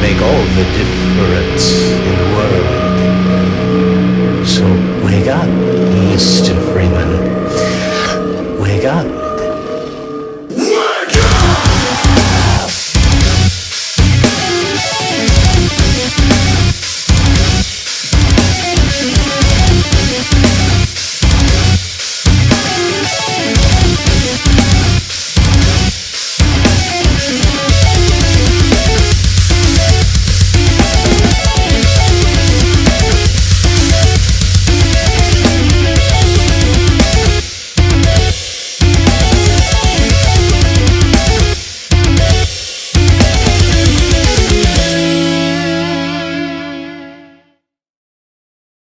make all the difference in the world. So wake up, Mr. Freeman.